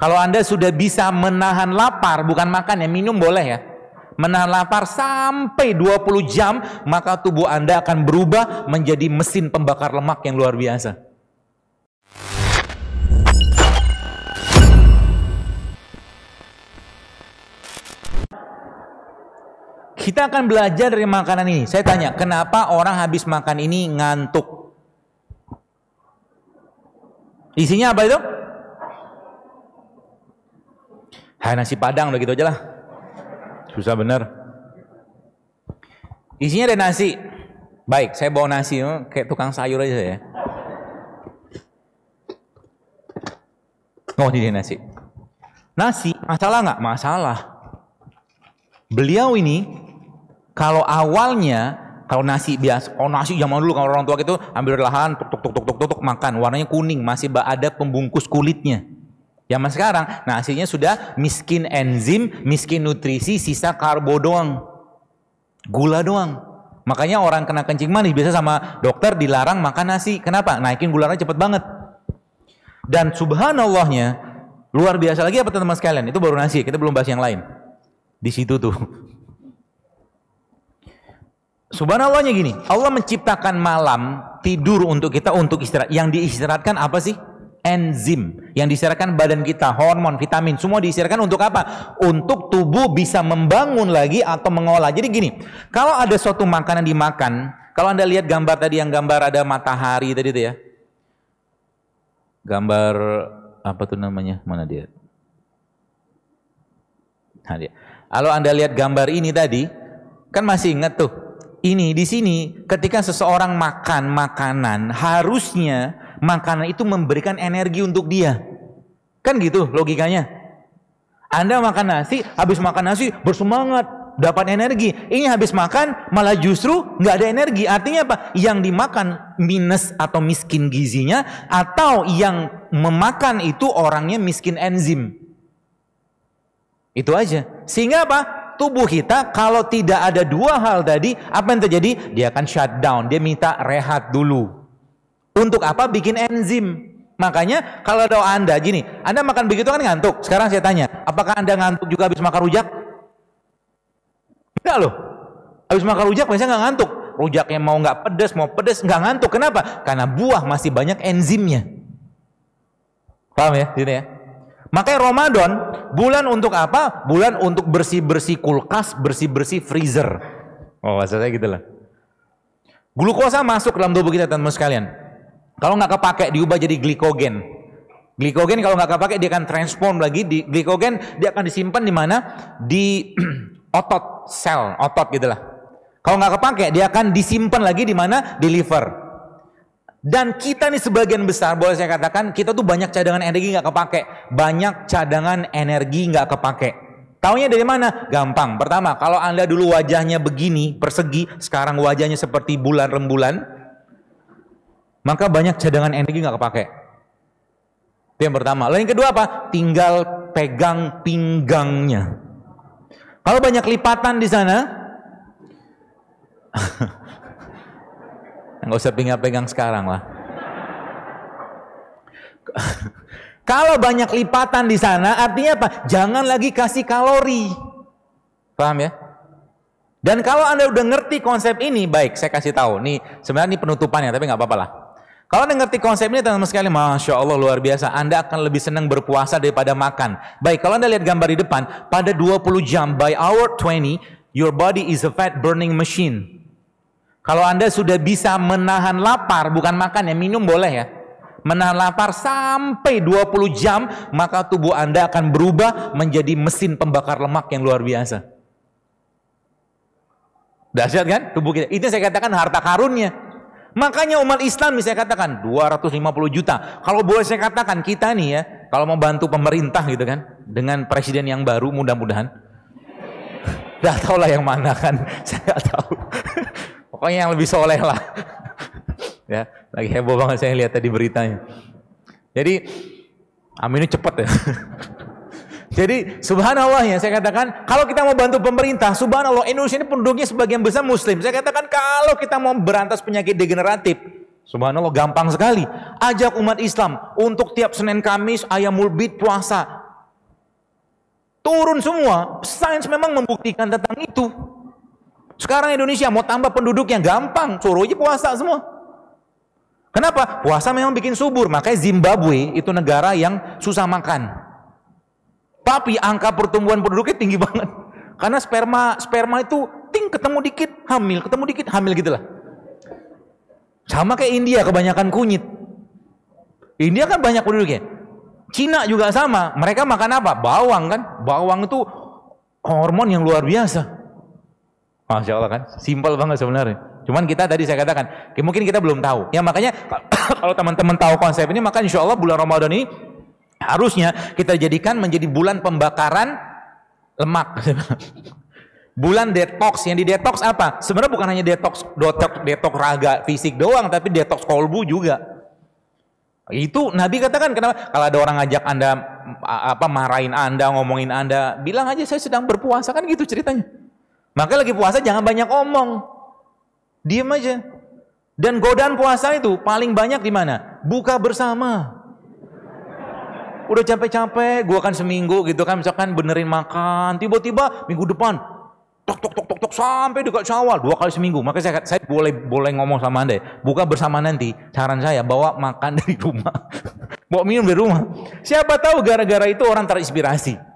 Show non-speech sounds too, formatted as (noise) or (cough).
Kalau Anda sudah bisa menahan lapar, bukan makan ya, minum boleh ya. Menahan lapar sampai 20 jam, maka tubuh Anda akan berubah menjadi mesin pembakar lemak yang luar biasa. Kita akan belajar dari makanan ini. Saya tanya, kenapa orang habis makan ini ngantuk? Isinya apa itu? Hai nasi padang udah gitu aja lah. Susah bener. Isinya ada nasi. Baik, saya bawa nasi oh, kayak tukang sayur aja ya. Oh, ini nasi. Nasi, masalah nggak? Masalah. Beliau ini kalau awalnya kalau nasi biasa, oh nasi zaman dulu kalau orang tua itu ambil lahan, tuk tuk tuk tuk tuk tuk makan, warnanya kuning, masih ada pembungkus kulitnya. Zaman sekarang nasinya sudah miskin enzim, miskin nutrisi, sisa karbo doang. Gula doang. Makanya orang kena kencing manis biasa sama dokter dilarang makan nasi. Kenapa? Naikin gulanya cepet banget. Dan subhanallahnya luar biasa lagi apa teman-teman sekalian? Itu baru nasi, kita belum bahas yang lain. Di situ tuh. Subhanallahnya gini, Allah menciptakan malam tidur untuk kita untuk istirahat. Yang diistirahatkan apa sih? Enzim yang diserahkan badan kita, hormon, vitamin, semua diserahkan untuk apa? Untuk tubuh bisa membangun lagi atau mengolah. Jadi gini, kalau ada suatu makanan dimakan, kalau Anda lihat gambar tadi yang gambar ada matahari tadi itu ya. Gambar apa tuh namanya? Mana dia? Nah, dia. Kalau Anda lihat gambar ini tadi, kan masih ingat tuh. Ini di sini ketika seseorang makan makanan harusnya makanan itu memberikan energi untuk dia. Kan gitu logikanya. Anda makan nasi, habis makan nasi bersemangat, dapat energi. Ini habis makan malah justru nggak ada energi. Artinya apa? Yang dimakan minus atau miskin gizinya, atau yang memakan itu orangnya miskin enzim. Itu aja. Sehingga apa? Tubuh kita kalau tidak ada dua hal tadi, apa yang terjadi? Dia akan shutdown. Dia minta rehat dulu. Untuk apa bikin enzim? Makanya kalau ada Anda gini, Anda makan begitu kan ngantuk. Sekarang saya tanya, apakah Anda ngantuk juga habis makan rujak? Enggak loh. Habis makan rujak biasanya nggak ngantuk. Rujaknya mau nggak pedes, mau pedes nggak ngantuk. Kenapa? Karena buah masih banyak enzimnya. Paham ya? Gitu ya. Makanya Ramadan bulan untuk apa? Bulan untuk bersih-bersih kulkas, bersih-bersih freezer. Oh, maksudnya gitu lah. Glukosa masuk dalam tubuh kita teman-teman sekalian. Kalau nggak kepake diubah jadi glikogen. Glikogen kalau nggak kepake dia akan transform lagi di glikogen dia akan disimpan di mana? Di (clears throat) otot, sel, otot gitulah. Kalau nggak kepake dia akan disimpan lagi di mana? Di liver. Dan kita nih sebagian besar boleh saya katakan kita tuh banyak cadangan energi nggak kepake, banyak cadangan energi nggak kepake. Taunya dari mana? Gampang. Pertama, kalau anda dulu wajahnya begini, persegi, sekarang wajahnya seperti bulan rembulan, maka banyak cadangan energi nggak kepake. Itu yang pertama. Lalu kedua apa? Tinggal pegang pinggangnya. Kalau banyak lipatan di sana, (laughs) nggak usah pegang-pegang sekarang lah. (laughs) Kalau banyak lipatan di sana, artinya apa? Jangan lagi kasih kalori. Paham ya? Dan kalau Anda udah ngerti konsep ini, baik, saya kasih tahu. Nih, sebenarnya ini penutupannya, tapi nggak apa-apa lah. Kalau Anda ngerti konsep ini teman-teman sekali, Masya Allah luar biasa. Anda akan lebih senang berpuasa daripada makan. Baik, kalau Anda lihat gambar di depan, pada 20 jam, by hour 20, your body is a fat burning machine. Kalau Anda sudah bisa menahan lapar, bukan makan ya, minum boleh ya. Menahan lapar sampai 20 jam, maka tubuh Anda akan berubah menjadi mesin pembakar lemak yang luar biasa. Dahsyat kan tubuh kita. Itu saya katakan harta karunnya. Makanya umat Islam bisa katakan 250 juta. Kalau boleh saya katakan kita nih ya, kalau mau bantu pemerintah gitu kan, dengan presiden yang baru mudah-mudahan. (laughs) Gak tau lah yang mana kan, (laughs) saya gak tahu. (laughs) Pokoknya yang lebih soleh lah. ya, lagi heboh banget saya lihat tadi beritanya. Jadi, aminnya cepet ya. Jadi subhanallah ya saya katakan kalau kita mau bantu pemerintah, subhanallah Indonesia ini penduduknya sebagian besar muslim. Saya katakan kalau kita mau berantas penyakit degeneratif, subhanallah gampang sekali. Ajak umat Islam untuk tiap Senin Kamis ayam mulbit puasa. Turun semua. Sains memang membuktikan tentang itu. Sekarang Indonesia mau tambah penduduk yang gampang, suruh aja puasa semua. Kenapa? Puasa memang bikin subur, makanya Zimbabwe itu negara yang susah makan. Tapi angka pertumbuhan penduduknya tinggi banget. Karena sperma sperma itu ting ketemu dikit hamil, ketemu dikit hamil gitulah. Sama kayak India kebanyakan kunyit. India kan banyak penduduknya. Cina juga sama. Mereka makan apa? Bawang kan? Bawang itu hormon yang luar biasa. Masya Allah kan, simpel banget sebenarnya. Cuman kita tadi saya katakan, mungkin kita belum tahu. Ya makanya (coughs) kalau teman-teman tahu konsep ini, maka insya Allah bulan Ramadan ini harusnya kita jadikan menjadi bulan pembakaran lemak. (laughs) bulan detox yang di detox apa? Sebenarnya bukan hanya detox detox detox raga fisik doang, tapi detox kolbu juga. Itu Nabi katakan kenapa? Kalau ada orang ngajak anda apa marahin anda, ngomongin anda, bilang aja saya sedang berpuasa kan gitu ceritanya. Maka lagi puasa jangan banyak omong. Diam aja. Dan godaan puasa itu paling banyak di mana? Buka bersama. Udah capek-capek, gua kan seminggu gitu kan, misalkan benerin makan, tiba-tiba minggu depan tok tok tok tok tok sampai dekat Syawal dua kali seminggu. Maka saya saya boleh boleh ngomong sama Anda, ya. buka bersama nanti. Saran saya bawa makan (laughs) dari rumah. bawa minum dari rumah. Siapa tahu gara-gara itu orang terinspirasi.